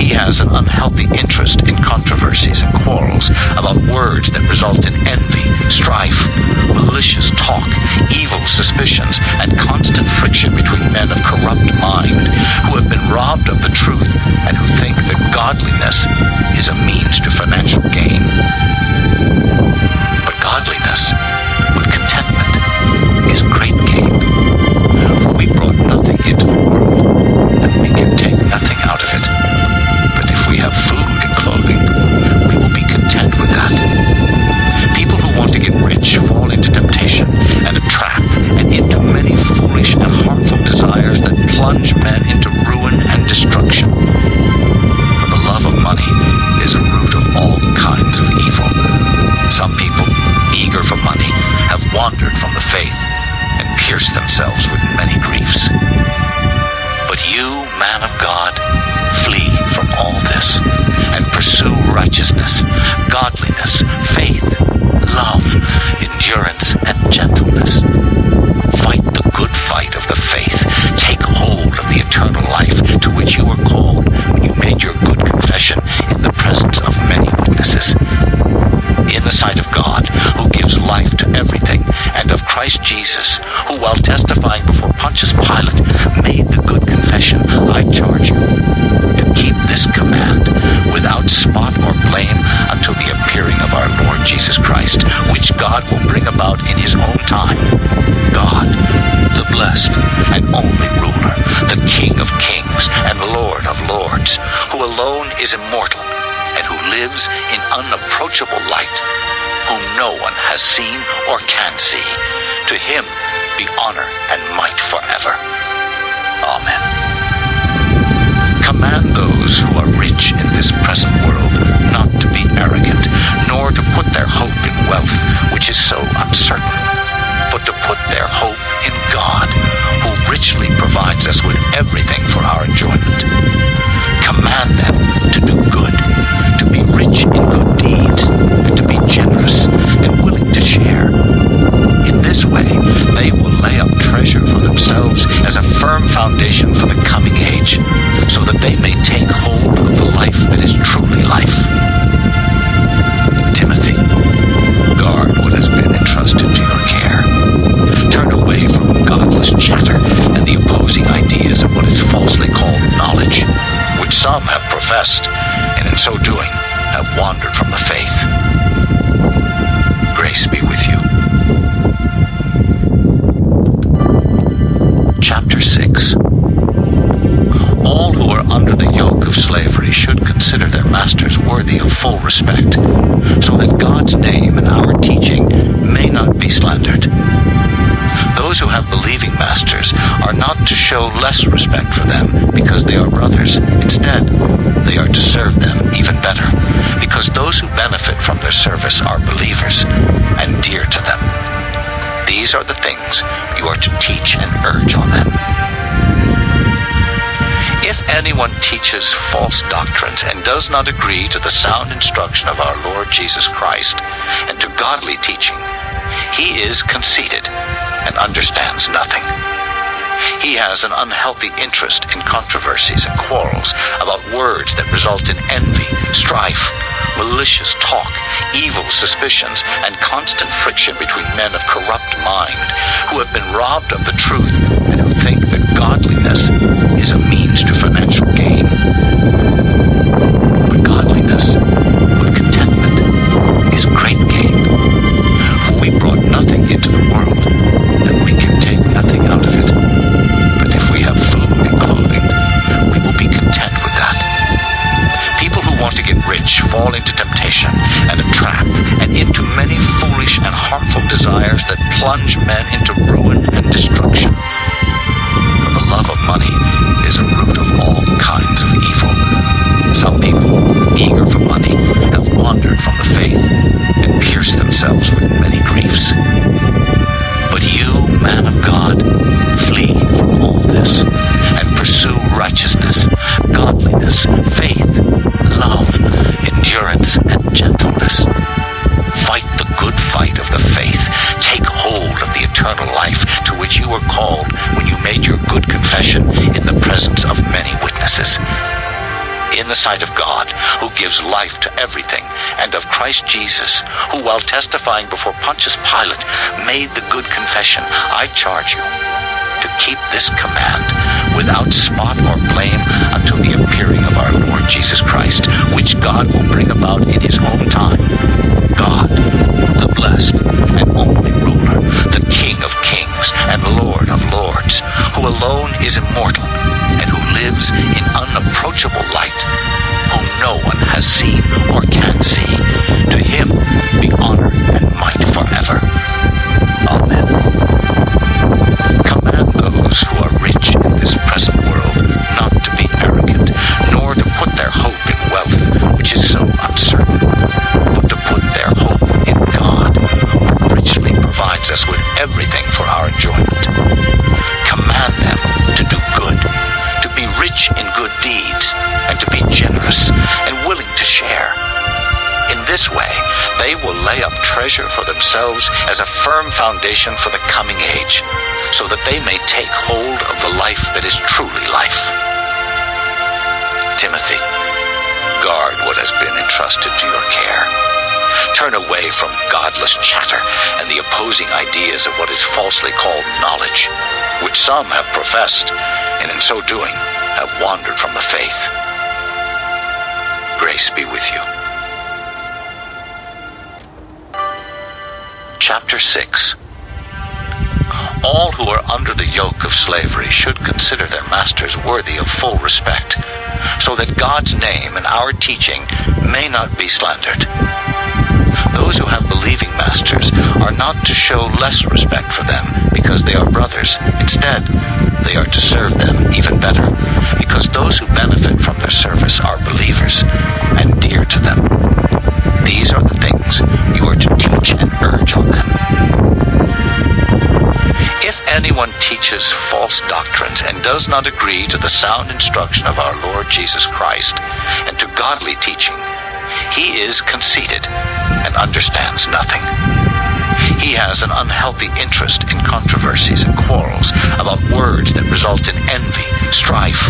He has an unhealthy interest in controversies and quarrels about words that result in envy, strife, malicious talk, evil suspicions, and constant friction between men of corrupt mind who have been robbed of the truth and who think that godliness is a means to financial gain. But godliness with contentment is great sight of God, who gives life to everything, and of Christ Jesus, who while testifying before Pontius Pilate made the good confession, I charge you to keep this command without spot or blame until the appearing of our Lord Jesus Christ, which God will bring about in his own time. God, the blessed and only ruler, the King of kings and Lord of lords, who alone is immortal and who lives in unapproachable light, whom no one has seen or can see. To him be honor and might forever. Amen. Command those who are rich in this present world not to be arrogant, nor to put their hope in wealth, which is so uncertain, but to put their hope in God, who richly provides us with everything for our enjoyment. Command them to do good, to be rich in good deeds, and to be generous and willing to share. In this way, they will lay up treasure for themselves as a firm foundation for the coming age, so that they may take hold of the life that is who have believing masters are not to show less respect for them because they are brothers. Instead, they are to serve them even better, because those who benefit from their service are believers and dear to them. These are the things you are to teach and urge on them. If anyone teaches false doctrines and does not agree to the sound instruction of our Lord Jesus Christ and to godly teaching, he is conceited and understands nothing. He has an unhealthy interest in controversies and quarrels about words that result in envy, strife, malicious talk, evil suspicions, and constant friction between men of corrupt mind who have been robbed of the truth and who think that godliness is a means to financial gain. Gives life to everything, and of Christ Jesus, who while testifying before Pontius Pilate made the good confession, I charge you to keep this command without spot or blame until the appearing of our Lord Jesus Christ, which God will bring about in his own time. God, the blessed and only ruler, the King of kings and Lord of lords, who alone is immortal and who lives in unapproachable light, whom no one has seen or can see. To him be honor and might forever. Themselves as a firm foundation for the coming age, so that they may take hold of the life that is truly life. Timothy, guard what has been entrusted to your care. Turn away from godless chatter and the opposing ideas of what is falsely called knowledge, which some have professed, and in so doing have wandered from the faith. Grace be with you. Chapter 6 All who are under the yoke of slavery should consider their masters worthy of full respect, so that God's name and our teaching may not be slandered. Those who have believing masters are not to show less respect for them because they are brothers. Instead, they are to teaches false doctrines and does not agree to the sound instruction of our Lord Jesus Christ and to godly teaching, he is conceited and understands nothing. He has an unhealthy interest in controversies and quarrels about words that result in envy, strife,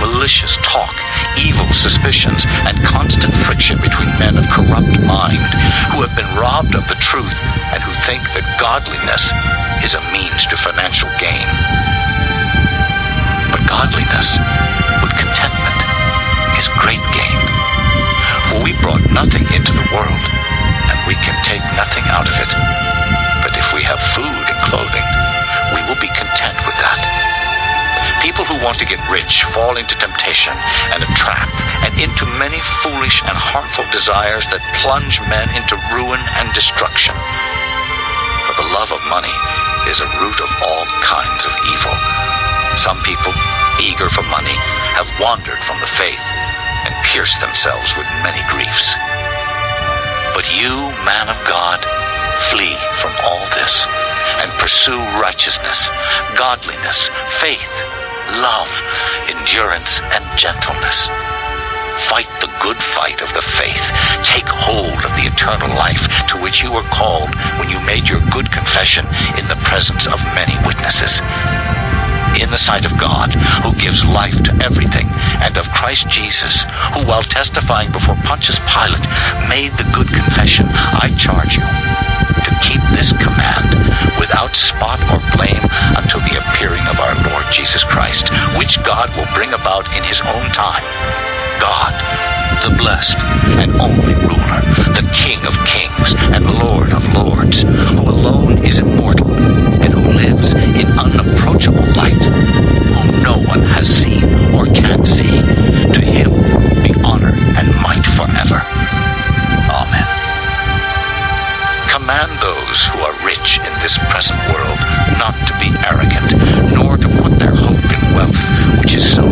malicious talk, evil suspicions, and constant friction between men of corrupt mind who have been robbed of the truth and who think that godliness is a means to financial gain. With contentment is great gain. For we brought nothing into the world, and we can take nothing out of it. But if we have food and clothing, we will be content with that. People who want to get rich fall into temptation and a trap and into many foolish and harmful desires that plunge men into ruin and destruction. For the love of money is a root of all kinds of evil. Some people, eager for money, have wandered from the faith and pierced themselves with many griefs. But you, man of God, flee from all this and pursue righteousness, godliness, faith, love, endurance, and gentleness. Fight the good fight of the faith. Take hold of the eternal life to which you were called when you made your good confession in the presence of many witnesses. In the sight of God, who gives life to everything, and of Christ Jesus, who while testifying before Pontius Pilate made the good confession, I charge you to keep this command without spot or blame until the appearing of our Lord Jesus Christ, which God will bring about in his own time. God, the blessed and only ruler, the King of kings and Lord of lords, who alone is immortal and who lives in unapproachable light, one has seen or can see. To him be honor and might forever. Amen. Command those who are rich in this present world not to be arrogant, nor to put their hope in wealth, which is so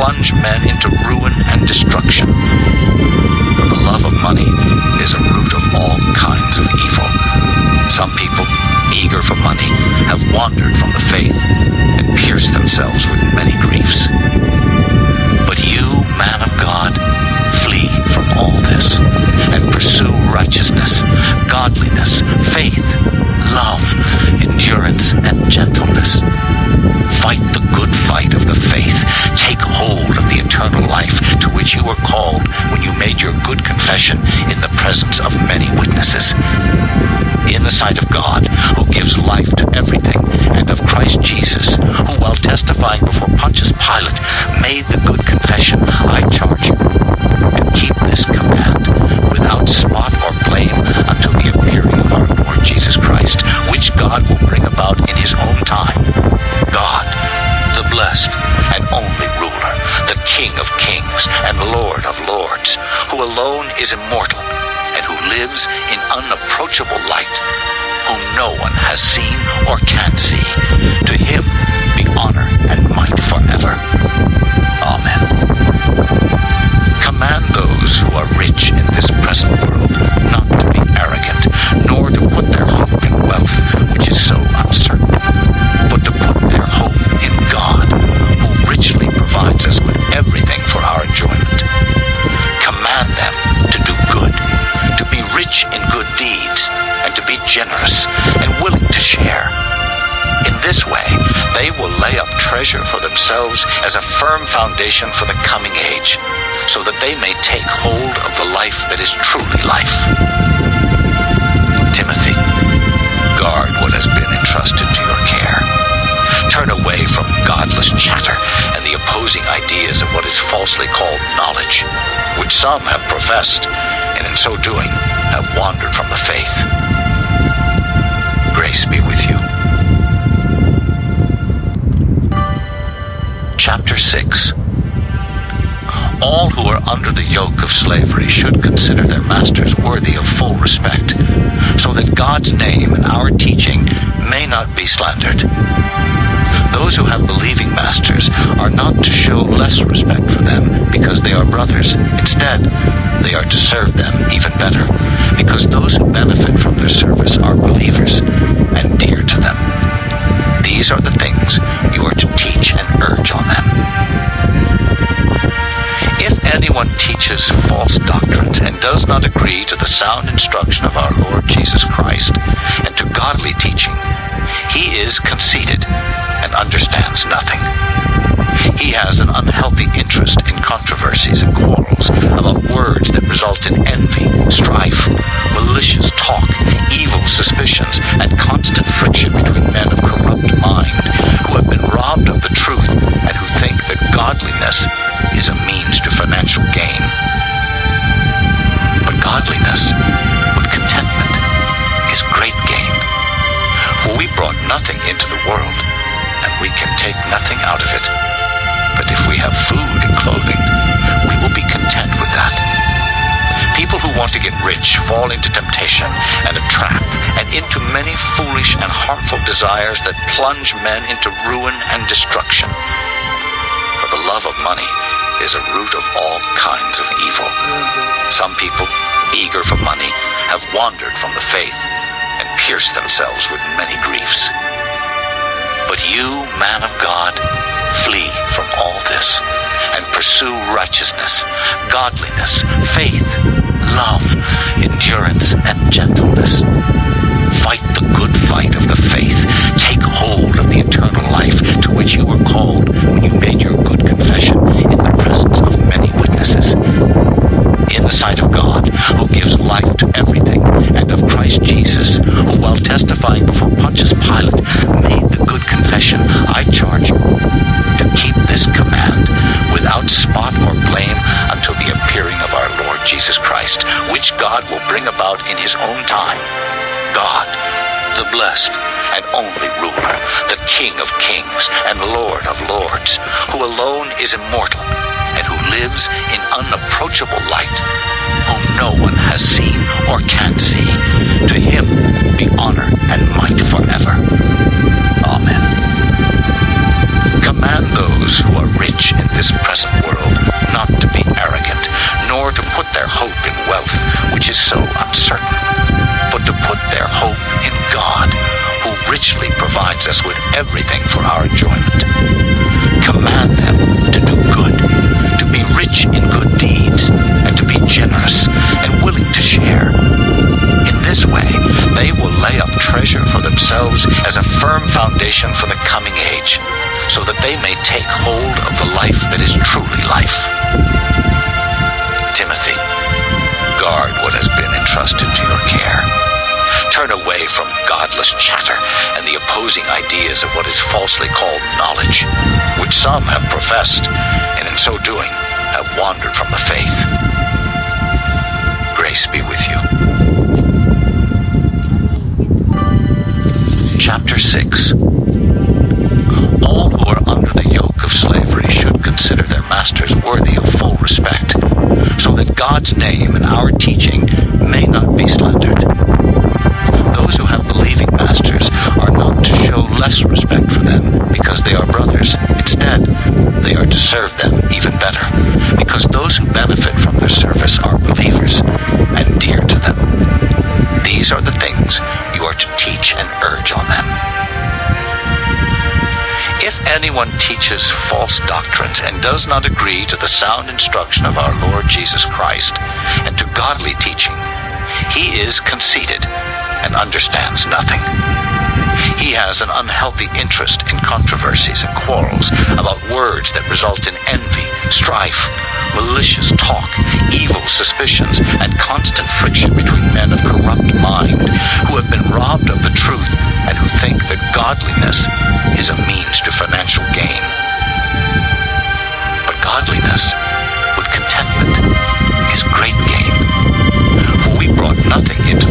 plunge men is immortal and who lives in unapproachable light, whom no one has seen or can see. To him be honor and might forever. Amen. Command those who are rich in this present world not treasure for themselves as a firm foundation for the coming age, so that they may take hold of the life that is truly life. Timothy, guard what has been entrusted to your care. Turn away from godless chatter and the opposing ideas of what is falsely called knowledge, which some have professed, and in so doing have wandered from the faith. Chapter 6 All who are under the yoke of slavery should consider their masters worthy of full respect, so that God's name and our teaching may not be slandered. Those who have believing masters are not to show less respect for them because they are brothers. Instead, they are to serve them even better because those who benefit from their service are believers and dear to them. These are the things you are to urge on them. If anyone teaches false doctrines and does not agree to the sound instruction of our Lord Jesus Christ and to godly teaching, he is conceited and understands nothing. He has an unhealthy interest in controversies and quarrels about words that result in envy, strife, malicious talk, evil suspicions, and constant friction between men of corrupt mind who have been robbed of the truth and who think that godliness is a means to financial gain. But godliness with contentment is great gain. For we brought nothing into the world, and we can take nothing out of it. But if we have food and clothing, we will be content with that. People who want to get rich fall into temptation and a trap and into many foolish and harmful desires that plunge men into ruin and destruction. For the love of money is a root of all kinds of evil. Some people, eager for money, have wandered from the faith and pierced themselves with many griefs. But you, man of God, flee from all this and pursue righteousness, godliness, faith, love, endurance, and gentleness. Fight the good fight of the faith. Take hold of the eternal life to which you were called when you made your good confession in the presence of many witnesses. In the sight of God, who gives life to everything, and of Christ Jesus, who while testifying before Pontius Pilate made the good confession, I charge you to keep this command without spot or blame until the appearing of our Lord Jesus Christ, which God will bring about in his own time. God, the blessed and only ruler, the King of kings and Lord of lords, who alone is immortal and who lives in unapproachable light, whom no one has seen or can see. To him be honor and might forever. Amen. Command those who are rich in this present world not to be nor to put their hope in wealth, which is so uncertain, but to put their hope in God, who richly provides us with everything for our enjoyment. Command them to do good, to be rich in good deeds, and to be generous and willing to share. In this way, they will lay up treasure for themselves as a firm foundation for the coming age, so that they may take hold of the life that is truly life. Timothy, guard what has been entrusted to your care. Turn away from godless chatter and the opposing ideas of what is falsely called knowledge, which some have professed, and in so doing have wandered from the faith. Grace be with you. Chapter 6 God's name and our teaching may not be slandered. Those who have believing masters are not to show less respect for them because they are brothers. Instead, they are to serve them even better, because those who benefit from their service are believers and dear to them. These are the things you are to teach and urge on them. Anyone teaches false doctrines and does not agree to the sound instruction of our Lord Jesus Christ and to godly teaching, he is conceited and understands nothing. He has an unhealthy interest in controversies and quarrels about words that result in envy, strife, malicious talk, evil suspicions, and constant friction between men of corrupt mind who have been robbed of the truth and who think that godliness is a means to financial gain. But godliness with contentment is great gain. For we brought nothing into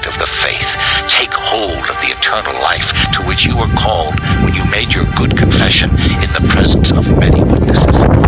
fight of the faith. Take hold of the eternal life to which you were called when you made your good confession in the presence of many witnesses.